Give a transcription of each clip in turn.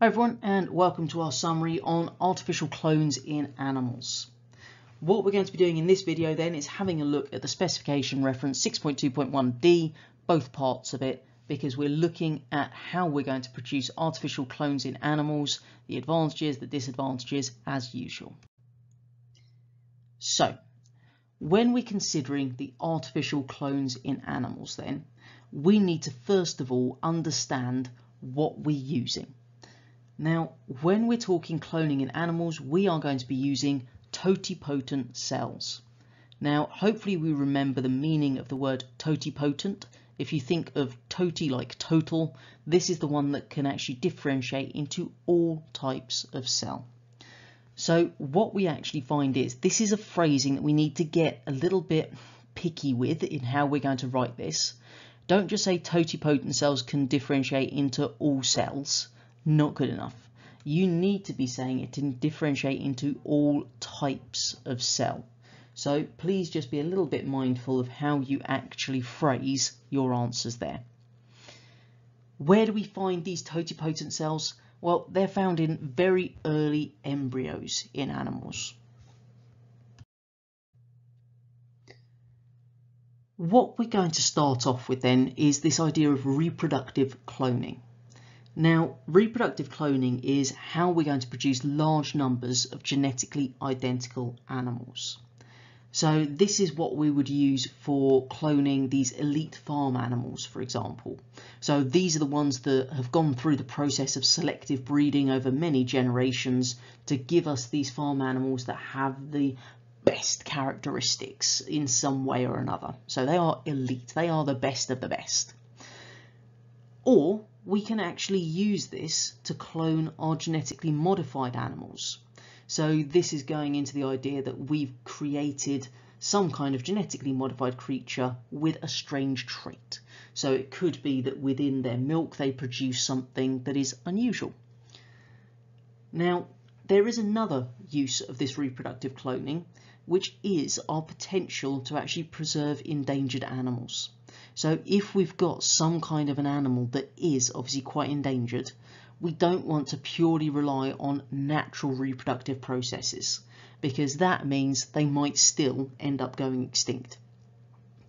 Hi everyone and welcome to our summary on artificial clones in animals. What we're going to be doing in this video then is having a look at the specification reference 6.2.1d, both parts of it, because we're looking at how we're going to produce artificial clones in animals, the advantages, the disadvantages, as usual. So, when we're considering the artificial clones in animals then, we need to first of all understand what we're using. Now, when we're talking cloning in animals, we are going to be using totipotent cells. Now, hopefully we remember the meaning of the word totipotent. If you think of toti like total, this is the one that can actually differentiate into all types of cell. So what we actually find is this is a phrasing that we need to get a little bit picky with in how we're going to write this. Don't just say totipotent cells can differentiate into all cells not good enough. You need to be saying it can differentiate into all types of cell. So please just be a little bit mindful of how you actually phrase your answers there. Where do we find these totipotent cells? Well, they're found in very early embryos in animals. What we're going to start off with then is this idea of reproductive cloning. Now, reproductive cloning is how we're going to produce large numbers of genetically identical animals. So this is what we would use for cloning these elite farm animals, for example. So these are the ones that have gone through the process of selective breeding over many generations to give us these farm animals that have the best characteristics in some way or another. So they are elite, they are the best of the best. Or we can actually use this to clone our genetically modified animals. So this is going into the idea that we've created some kind of genetically modified creature with a strange trait. So it could be that within their milk they produce something that is unusual. Now, there is another use of this reproductive cloning, which is our potential to actually preserve endangered animals. So if we've got some kind of an animal that is obviously quite endangered, we don't want to purely rely on natural reproductive processes because that means they might still end up going extinct.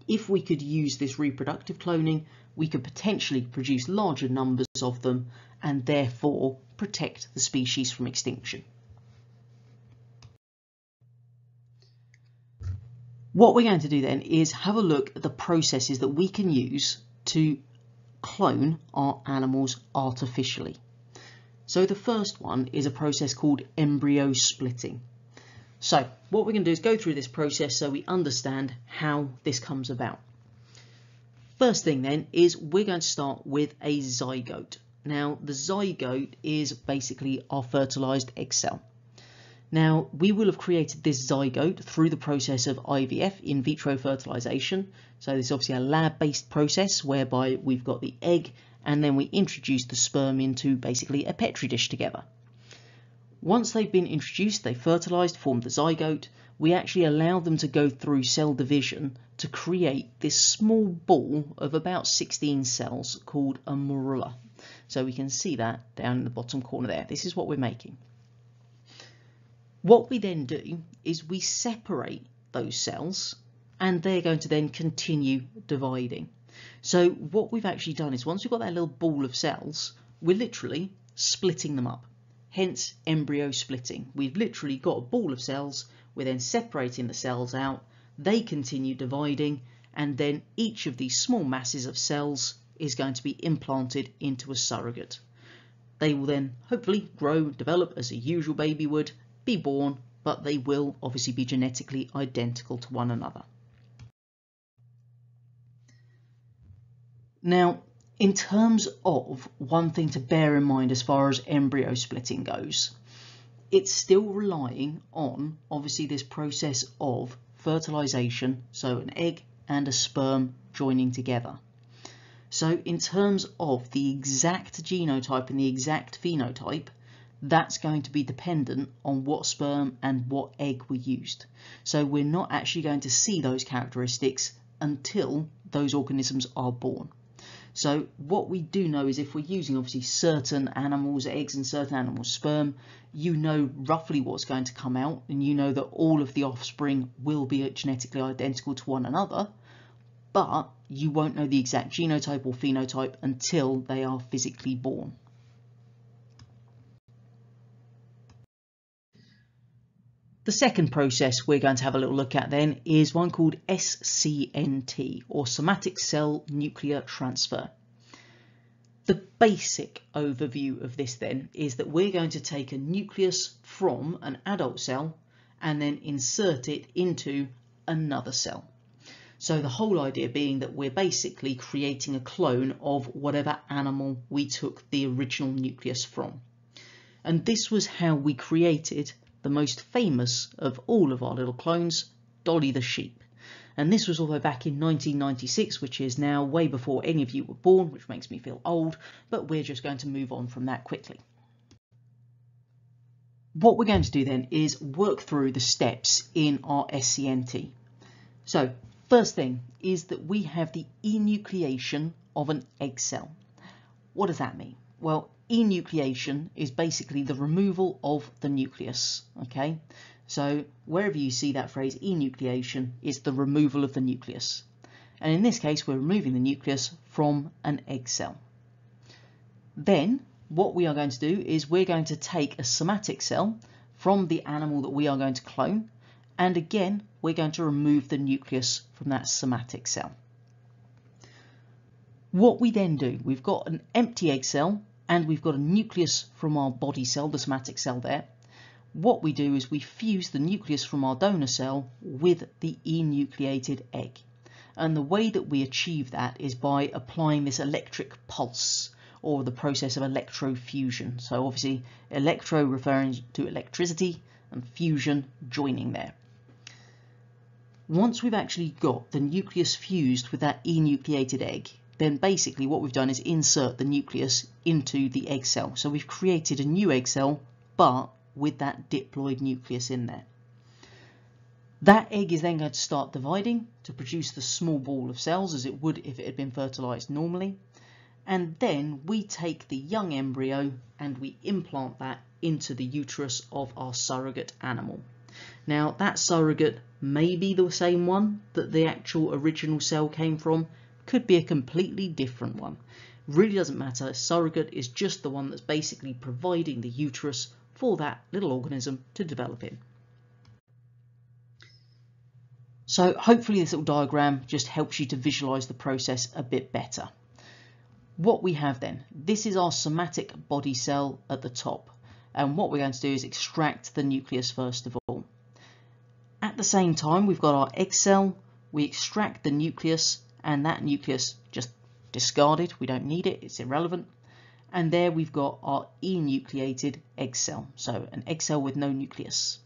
If we could use this reproductive cloning, we could potentially produce larger numbers of them and therefore protect the species from extinction. What we're going to do then is have a look at the processes that we can use to clone our animals artificially. So the first one is a process called embryo splitting. So what we're going to do is go through this process so we understand how this comes about. First thing then is we're going to start with a zygote. Now the zygote is basically our fertilized egg cell. Now, we will have created this zygote through the process of IVF, in vitro fertilization. So this is obviously a lab-based process whereby we've got the egg and then we introduce the sperm into basically a petri dish together. Once they've been introduced, they fertilized, formed the zygote, we actually allow them to go through cell division to create this small ball of about 16 cells called a morula. So we can see that down in the bottom corner there. This is what we're making. What we then do is we separate those cells and they're going to then continue dividing. So what we've actually done is once we've got that little ball of cells, we're literally splitting them up. Hence embryo splitting. We've literally got a ball of cells, we're then separating the cells out, they continue dividing, and then each of these small masses of cells is going to be implanted into a surrogate. They will then hopefully grow, develop as a usual baby would, be born, but they will obviously be genetically identical to one another. Now, in terms of one thing to bear in mind as far as embryo splitting goes, it's still relying on obviously this process of fertilization, so an egg and a sperm joining together. So in terms of the exact genotype and the exact phenotype, that's going to be dependent on what sperm and what egg we used. So we're not actually going to see those characteristics until those organisms are born. So what we do know is if we're using obviously certain animals eggs and certain animals sperm, you know roughly what's going to come out and you know that all of the offspring will be genetically identical to one another, but you won't know the exact genotype or phenotype until they are physically born. The second process we're going to have a little look at then is one called SCNT or somatic cell nuclear transfer. The basic overview of this then is that we're going to take a nucleus from an adult cell and then insert it into another cell. So the whole idea being that we're basically creating a clone of whatever animal we took the original nucleus from. And this was how we created the most famous of all of our little clones, Dolly the sheep. And this was all the way back in 1996, which is now way before any of you were born, which makes me feel old, but we're just going to move on from that quickly. What we're going to do then is work through the steps in our SCNT. So first thing is that we have the enucleation of an egg cell. What does that mean? Well, enucleation is basically the removal of the nucleus, okay? So wherever you see that phrase enucleation, it's the removal of the nucleus. And in this case, we're removing the nucleus from an egg cell. Then what we are going to do is we're going to take a somatic cell from the animal that we are going to clone. And again, we're going to remove the nucleus from that somatic cell. What we then do, we've got an empty egg cell and we've got a nucleus from our body cell, the somatic cell there. What we do is we fuse the nucleus from our donor cell with the enucleated egg. And the way that we achieve that is by applying this electric pulse or the process of electrofusion. So obviously electro referring to electricity and fusion joining there. Once we've actually got the nucleus fused with that enucleated egg, then basically what we've done is insert the nucleus into the egg cell. So we've created a new egg cell, but with that diploid nucleus in there. That egg is then going to start dividing to produce the small ball of cells as it would if it had been fertilized normally. And then we take the young embryo and we implant that into the uterus of our surrogate animal. Now that surrogate may be the same one that the actual original cell came from, could be a completely different one. Really doesn't matter. Surrogate is just the one that's basically providing the uterus for that little organism to develop in. So hopefully this little diagram just helps you to visualize the process a bit better. What we have then, this is our somatic body cell at the top. And what we're going to do is extract the nucleus first of all. At the same time, we've got our egg cell. We extract the nucleus and that nucleus just discarded. We don't need it, it's irrelevant. And there we've got our enucleated egg cell, so an egg cell with no nucleus.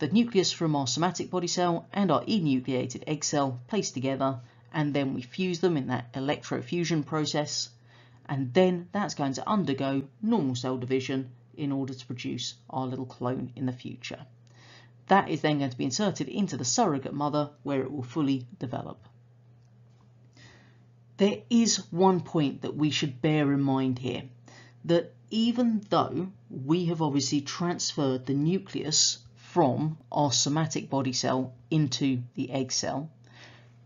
The nucleus from our somatic body cell and our enucleated egg cell placed together and then we fuse them in that electrofusion process and then that's going to undergo normal cell division in order to produce our little clone in the future. That is then going to be inserted into the surrogate mother where it will fully develop. There is one point that we should bear in mind here, that even though we have obviously transferred the nucleus from our somatic body cell into the egg cell,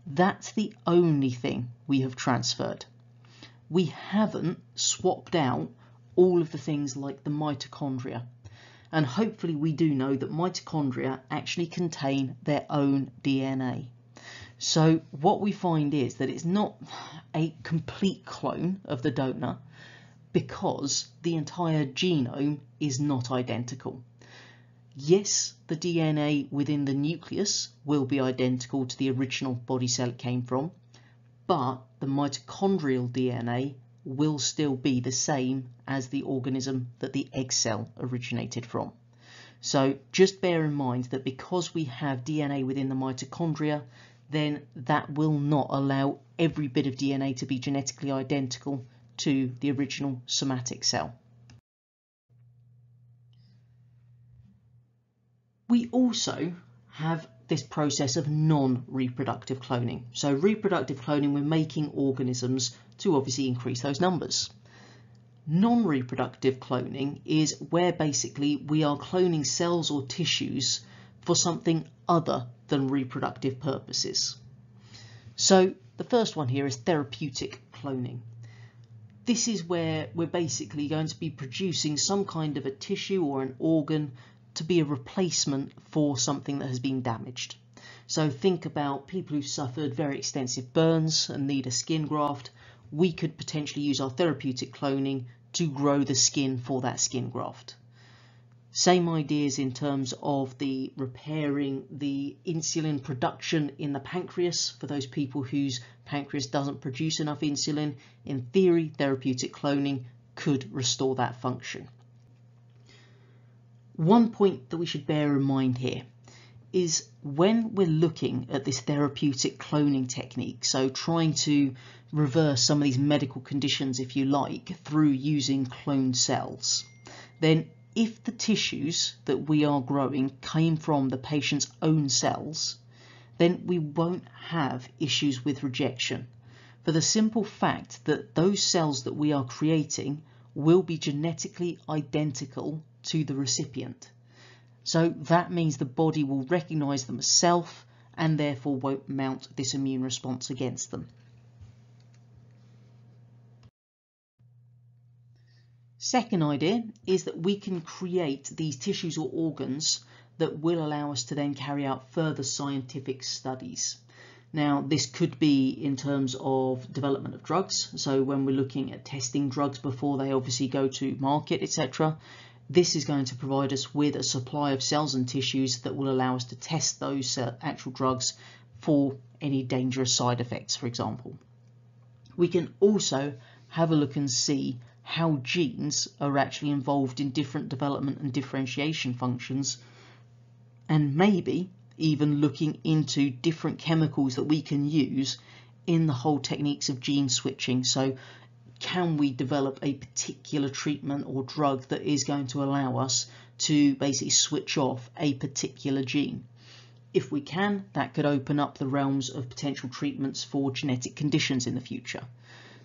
that's the only thing we have transferred. We haven't swapped out all of the things like the mitochondria. And hopefully we do know that mitochondria actually contain their own DNA. So what we find is that it's not a complete clone of the donor because the entire genome is not identical. Yes, the DNA within the nucleus will be identical to the original body cell it came from, but the mitochondrial DNA will still be the same as the organism that the egg cell originated from. So just bear in mind that because we have DNA within the mitochondria, then that will not allow every bit of DNA to be genetically identical to the original somatic cell. We also have this process of non-reproductive cloning. So reproductive cloning, we're making organisms to obviously increase those numbers. Non-reproductive cloning is where basically we are cloning cells or tissues for something other than reproductive purposes. So the first one here is therapeutic cloning. This is where we're basically going to be producing some kind of a tissue or an organ to be a replacement for something that has been damaged. So think about people who've suffered very extensive burns and need a skin graft. We could potentially use our therapeutic cloning to grow the skin for that skin graft. Same ideas in terms of the repairing the insulin production in the pancreas for those people whose pancreas doesn't produce enough insulin. In theory, therapeutic cloning could restore that function. One point that we should bear in mind here is when we're looking at this therapeutic cloning technique, so trying to reverse some of these medical conditions, if you like, through using cloned cells, then if the tissues that we are growing came from the patient's own cells, then we won't have issues with rejection for the simple fact that those cells that we are creating will be genetically identical to the recipient. So that means the body will recognize them as self and therefore won't mount this immune response against them. Second idea is that we can create these tissues or organs that will allow us to then carry out further scientific studies. Now, this could be in terms of development of drugs. So when we're looking at testing drugs before they obviously go to market, etc., this is going to provide us with a supply of cells and tissues that will allow us to test those uh, actual drugs for any dangerous side effects, for example. We can also have a look and see how genes are actually involved in different development and differentiation functions and maybe even looking into different chemicals that we can use in the whole techniques of gene switching. So can we develop a particular treatment or drug that is going to allow us to basically switch off a particular gene? If we can, that could open up the realms of potential treatments for genetic conditions in the future.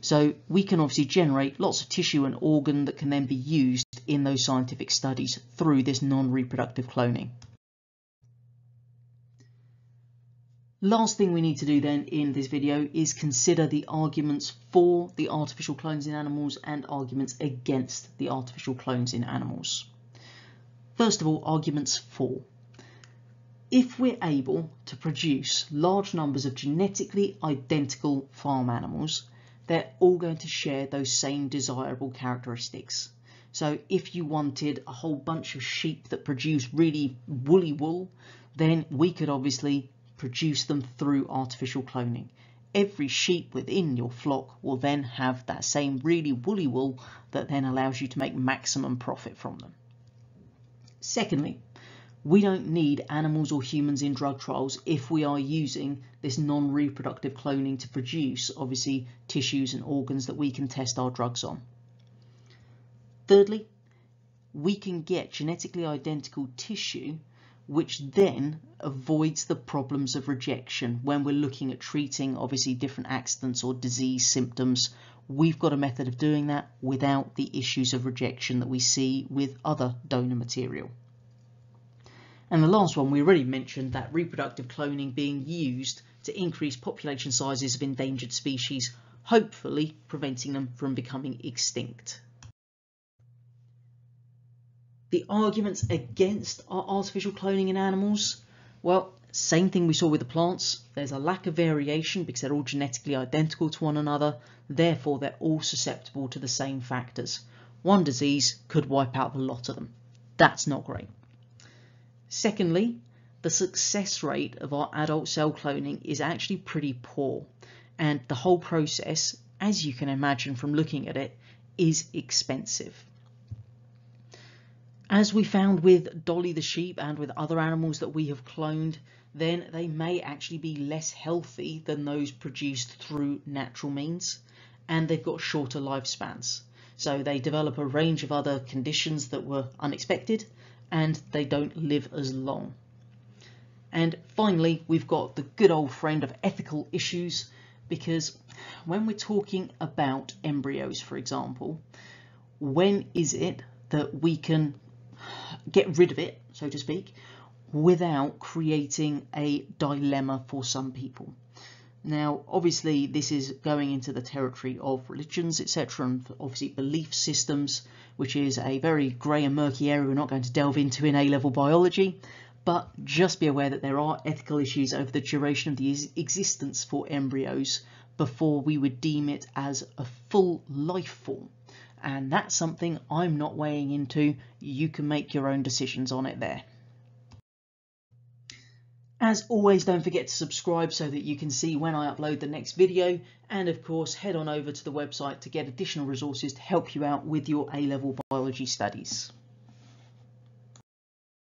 So we can obviously generate lots of tissue and organ that can then be used in those scientific studies through this non-reproductive cloning. Last thing we need to do then in this video is consider the arguments for the artificial clones in animals and arguments against the artificial clones in animals. First of all, arguments for. If we're able to produce large numbers of genetically identical farm animals, they're all going to share those same desirable characteristics. So if you wanted a whole bunch of sheep that produce really woolly wool, then we could obviously produce them through artificial cloning. Every sheep within your flock will then have that same really woolly wool that then allows you to make maximum profit from them. Secondly, we don't need animals or humans in drug trials if we are using this non-reproductive cloning to produce obviously tissues and organs that we can test our drugs on. Thirdly, we can get genetically identical tissue which then avoids the problems of rejection when we're looking at treating obviously different accidents or disease symptoms. We've got a method of doing that without the issues of rejection that we see with other donor material. And the last one, we already mentioned that reproductive cloning being used to increase population sizes of endangered species, hopefully preventing them from becoming extinct. The arguments against artificial cloning in animals, well, same thing we saw with the plants. There's a lack of variation because they're all genetically identical to one another. Therefore, they're all susceptible to the same factors. One disease could wipe out the lot of them. That's not great. Secondly, the success rate of our adult cell cloning is actually pretty poor. And the whole process, as you can imagine from looking at it, is expensive. As we found with Dolly the sheep and with other animals that we have cloned, then they may actually be less healthy than those produced through natural means, and they've got shorter lifespans. So they develop a range of other conditions that were unexpected, and they don't live as long. And finally, we've got the good old friend of ethical issues, because when we're talking about embryos, for example, when is it that we can get rid of it, so to speak, without creating a dilemma for some people? Now, obviously, this is going into the territory of religions, etc., and obviously belief systems, which is a very grey and murky area we're not going to delve into in A level biology. But just be aware that there are ethical issues over the duration of the existence for embryos before we would deem it as a full life form. And that's something I'm not weighing into. You can make your own decisions on it there. As always, don't forget to subscribe so that you can see when I upload the next video. And of course, head on over to the website to get additional resources to help you out with your A-level biology studies.